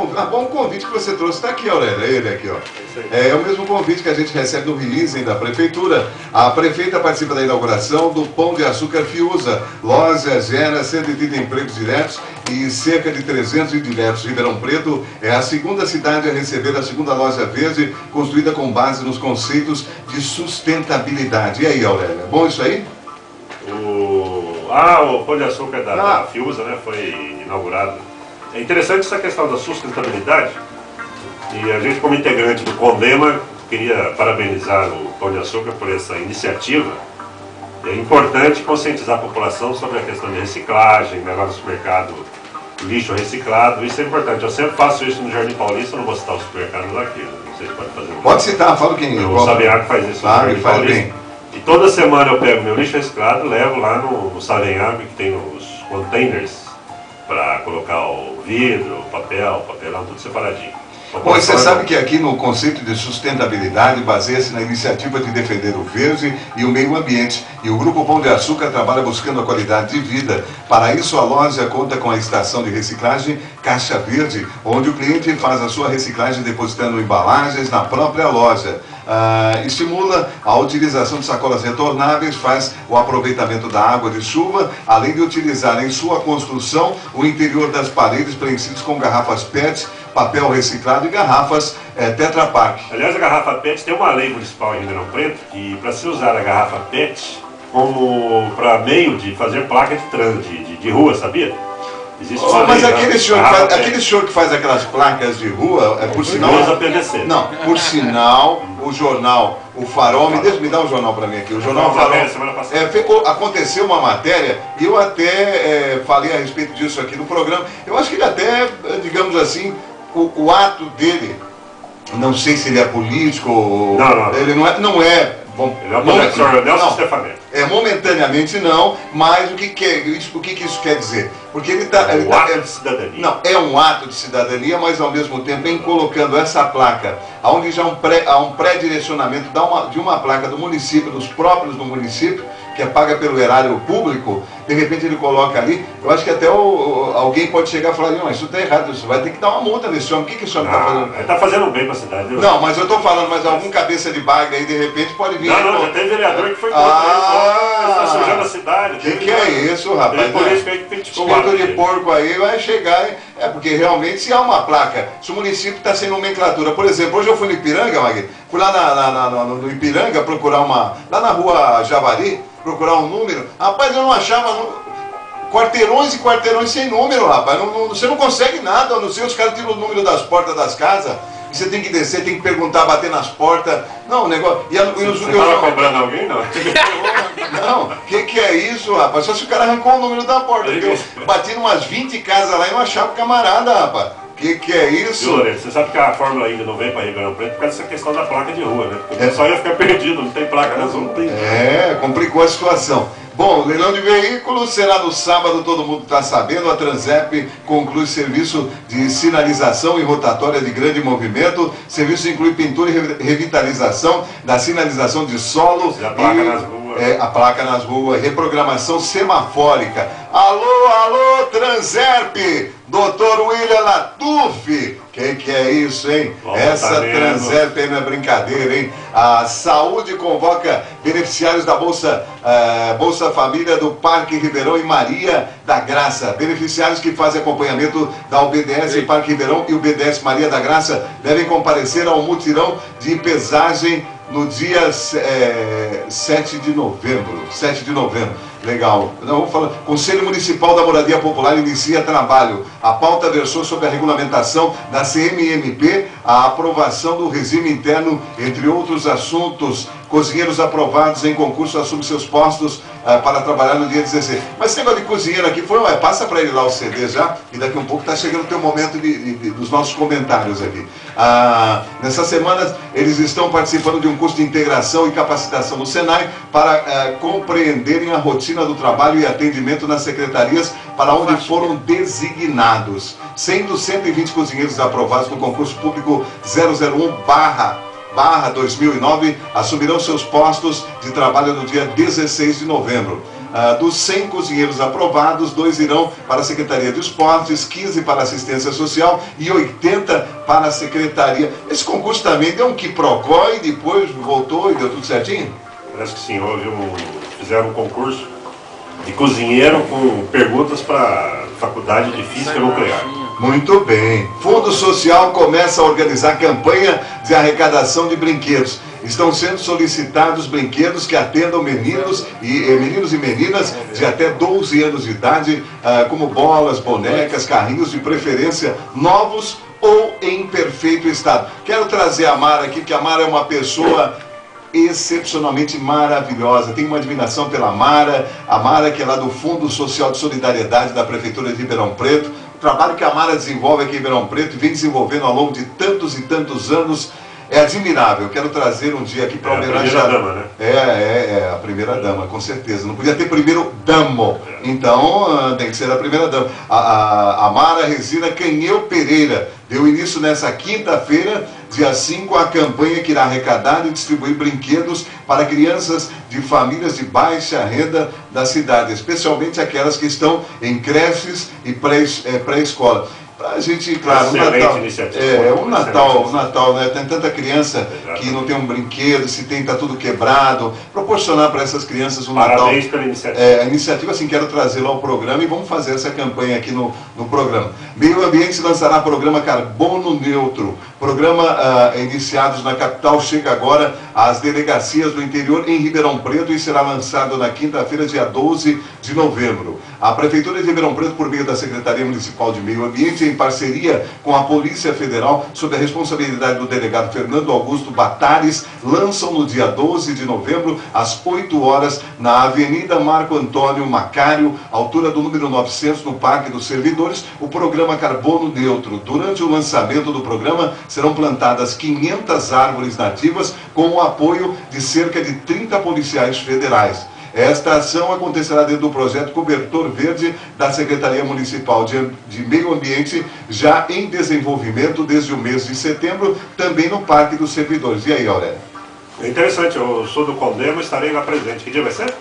Ah, bom convite que você trouxe está aqui, Aurélia, ele aqui, ó. É, é o mesmo convite que a gente recebe do releasing da prefeitura. A prefeita participa da inauguração do Pão de Açúcar Fiuza. Loja gera 130 empregos diretos e cerca de 300 indiretos. Ribeirão Preto é a segunda cidade a receber a segunda loja verde, construída com base nos conceitos de sustentabilidade. E aí, Aurélia, bom isso aí? O... Ah, o Pão de Açúcar da, ah. da Fiuza, né, foi inaugurado é interessante essa questão da sustentabilidade e a gente como integrante do Condema queria parabenizar o Pão de Açúcar por essa iniciativa. É importante conscientizar a população sobre a questão de reciclagem, levar no supermercado lixo reciclado, isso é importante. Eu sempre faço isso no Jardim Paulista, não vou citar os supermercados aqui, não sei se pode fazer. Pode citar, fala quem é. O Sabiaco faz isso claro, no Jardim Paulista. Bem. E toda semana eu pego meu lixo reciclado, levo lá no, no que tem os containers para colocar o vidro, papel, papelão, tudo separadinho. Bom, você sabe que aqui no conceito de sustentabilidade baseia-se na iniciativa de defender o verde e o meio ambiente. E o Grupo Pão de Açúcar trabalha buscando a qualidade de vida. Para isso, a loja conta com a estação de reciclagem Caixa Verde, onde o cliente faz a sua reciclagem depositando embalagens na própria loja. Ah, estimula a utilização de sacolas retornáveis, faz o aproveitamento da água de chuva, além de utilizar em sua construção o interior das paredes preenchidos com garrafas PET, papel reciclado e garrafas é, Tetra Pak. Aliás, a garrafa PET tem uma lei municipal em Ribeirão Preto que para se usar a garrafa PET como para meio de fazer placa de, trans, de, de, de rua, sabia? Existe oh, mas aquele senhor, faz, aquele senhor que faz aquelas placas de rua, é por sinal. Não, por sinal, o jornal, o Farol, me, deixa, me dá um jornal para mim aqui. O jornal Farol. É, ficou, aconteceu uma matéria e eu até é, falei a respeito disso aqui no programa. Eu acho que ele até, digamos assim, o, o ato dele, não sei se ele é político ou. Não, não. Ele não é. Não é Bom, ele é o professor Nelson Stefanetti. É, momentaneamente não, mas o que, que, é, isso, o que, que isso quer dizer? Porque ele está. É um tá, ato de cidadania. Não, é um ato de cidadania, mas ao mesmo tempo vem colocando essa placa, onde já um pré, há um pré-direcionamento de uma placa do município, dos próprios do município, que é paga pelo erário público, de repente ele coloca ali, eu acho que até o, o, alguém pode chegar e falar, não, isso está errado, isso vai ter que dar uma multa nesse homem, o que, que esse homem está fazendo? Ele está fazendo bem para a cidade. Não, mas eu estou falando, mas algum cabeça de baga aí de repente pode vir. Não, não, já tem vereador que foi contra ah, isso, está sujando a cidade. O que, que é isso, rapaz? Tem político aí que criticou Espírito de porco aí vai chegar, é porque realmente se há uma placa, se o município está sem nomenclatura, por exemplo, hoje eu fui no Ipiranga, Magui, fui lá na, na, na, no Ipiranga procurar uma, lá na rua Javari, procurar um número. Rapaz, eu não achava quarteirões e quarteirões sem número, rapaz. Não, não, você não consegue nada, a não ser os caras tiram o número das portas das casas. Você tem que descer, tem que perguntar, bater nas portas. Não, o negócio. E, a, e os, você estava cobrando alguém, não? Não, o que, que é isso, rapaz? Só se o cara arrancou o número da porta. eu bati em umas 20 casas lá e não achava o camarada, rapaz que, que é isso? Lourenço, você sabe que a Fórmula ainda não vem para Ribeirão Preto por causa dessa questão da placa de rua, né? Porque é. pessoal ia ficar perdido, não tem placa na zona, não tem. É, complicou a situação. Bom, o leilão de veículos será no sábado, todo mundo está sabendo. A Transep conclui serviço de sinalização e rotatória de grande movimento. Serviço inclui pintura e revitalização da sinalização de solo. E a placa e, nas ruas. É, a placa nas ruas, reprogramação semafórica. Alô, alô, Transerp! Doutor William Latuf! Quem que é isso, hein? Bom, Essa tá Transerp não é brincadeira, hein? A saúde convoca beneficiários da Bolsa, uh, Bolsa Família do Parque Ribeirão e Maria da Graça. Beneficiários que fazem acompanhamento da UBDS Ei. Parque Ribeirão e o BDS Maria da Graça devem comparecer ao mutirão de pesagem no dia é, 7 de novembro. 7 de novembro. Legal. Não, vamos falar. Conselho Municipal da Moradia Popular inicia trabalho. A pauta versou sobre a regulamentação da CMMP, a aprovação do regime interno, entre outros assuntos. Cozinheiros aprovados em concurso assumem seus postos uh, para trabalhar no dia 16. Mas esse negócio de cozinheiro aqui foi, ué, passa para ele lá o CD já, e daqui um pouco está chegando o teu momento de, de, de, dos nossos comentários aqui. Ah, nessas semanas, eles estão participando de um curso de integração e capacitação no Senai para uh, compreenderem a rotina do trabalho e atendimento nas secretarias para onde foram designados, sendo 120 cozinheiros aprovados no concurso público 001 barra barra 2009 assumirão seus postos de trabalho no dia 16 de novembro. Ah, dos 100 cozinheiros aprovados, dois irão para a Secretaria de Esportes, 15 para a Assistência Social e 80 para a Secretaria. Esse concurso também deu um quiprocó e depois voltou e deu tudo certinho? Parece que sim, houve um, fizeram um concurso de cozinheiro com perguntas para faculdade de Física Nuclear. Muito bem. Fundo Social começa a organizar campanha de arrecadação de brinquedos estão sendo solicitados brinquedos que atendam meninos e, eh, meninos e meninas de até 12 anos de idade, ah, como bolas, bonecas, carrinhos de preferência novos ou em perfeito estado. Quero trazer a Mara aqui, que a Mara é uma pessoa excepcionalmente maravilhosa. Tenho uma admiração pela Mara, a Mara que é lá do Fundo Social de Solidariedade da Prefeitura de Ribeirão Preto. O trabalho que a Mara desenvolve aqui em Ribeirão Preto e vem desenvolvendo ao longo de tantos e tantos anos é admirável. Quero trazer um dia aqui para é homenagear. A primeira dama, né? É, é, é, a primeira dama, com certeza. Não podia ter primeiro damo. É. Então, uh, tem que ser a primeira dama. A, a, a Mara Resina Canheu Pereira deu início nessa quinta-feira, dia 5, a campanha que irá arrecadar e distribuir brinquedos para crianças de famílias de baixa renda da cidade, especialmente aquelas que estão em creches e é, pré-escola. A gente, claro, o Natal, iniciativa. É, o Natal, o Natal, né? Tem tanta criança que não tem um brinquedo, se tem, tá tudo quebrado. Proporcionar para essas crianças um Parabéns Natal. Parabéns pela iniciativa. É, a iniciativa, assim, quero trazê-la ao programa e vamos fazer essa campanha aqui no, no programa. Meio Ambiente lançará programa Carbono Neutro. Programa uh, iniciados na capital chega agora às delegacias do interior em Ribeirão Preto e será lançado na quinta-feira, dia 12 de novembro. A Prefeitura de Ribeirão Preto, por meio da Secretaria Municipal de Meio Ambiente, em parceria com a Polícia Federal, sob a responsabilidade do delegado Fernando Augusto Batares, lançam no dia 12 de novembro, às 8 horas, na Avenida Marco Antônio Macário, altura do número 900, no Parque dos Servidores, o programa Carbono Neutro. Durante o lançamento do programa, serão plantadas 500 árvores nativas com o apoio de cerca de 30 policiais federais. Esta ação acontecerá dentro do projeto Cobertor Verde da Secretaria Municipal de, Meio Ambiente, já em desenvolvimento desde o mês de setembro, também no Parque dos Servidores. E aí, Aurélio? É interessante, eu sou do Condema, estarei lá presente. Que dia vai ser?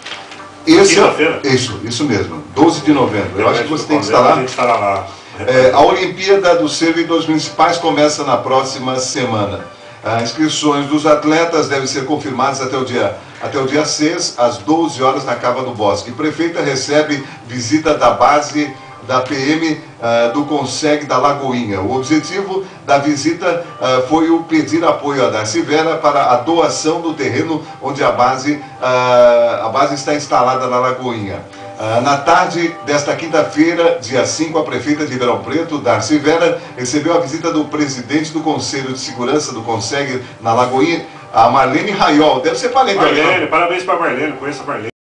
Quinta-feira? Isso, isso mesmo, 12 de novembro. Eu acho que você tem que estar lá. A gente estará lá. É, a Olimpíada dos Servidores Municipais começa na próxima semana. As inscrições dos atletas devem ser confirmadas até o dia, até o dia 6, às 12 horas, na Cava do Bosque. Prefeita recebe visita da base da PM uh, ah, do Conseg da Lagoinha. O objetivo da visita uh, foi o pedir apoio a Darcy Vera para a doação do terreno onde a base, uh, a base está instalada na Lagoinha. Na tarde desta quinta-feira, dia 5, a prefeita de Ribeirão Preto, Darcy Vera, recebeu a visita do presidente do Conselho de Segurança do Conseg na Lagoinha, a Marlene Raiol. Deve ser parente Marlene, parabéns para Marlene, conheço a Marlene.